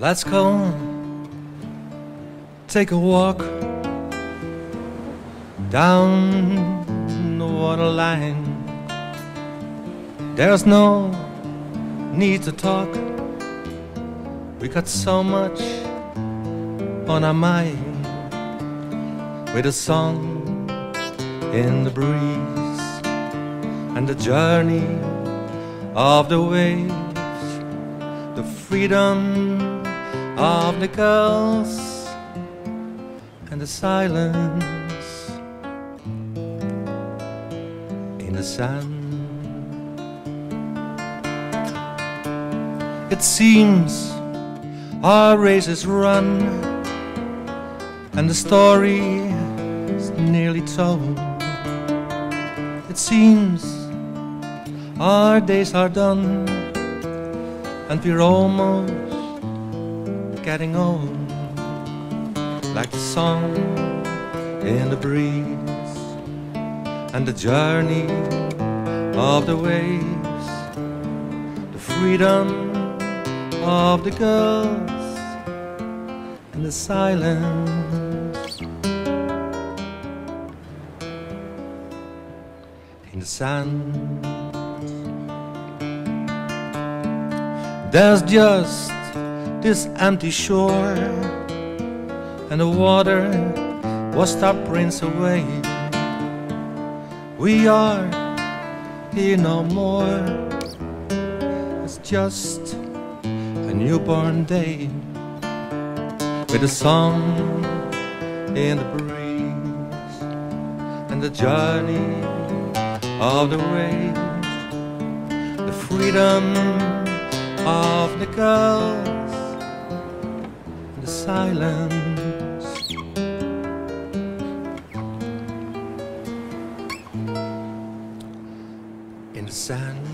Let's go take a walk down the waterline. There's no need to talk. We got so much on our mind with a song in the breeze and the journey of the waves, the freedom of the girls and the silence in the sand. It seems our race is run and the story is nearly told. It seems our days are done and we're almost getting old like the song in the breeze and the journey of the waves, the freedom of the girls and the silence in the sand. There's just this empty shore, and the water washed our prints away. We are here no more. It's just a newborn day with a song in the breeze and the journey of the waves, the freedom of the girls, the silence. In the sand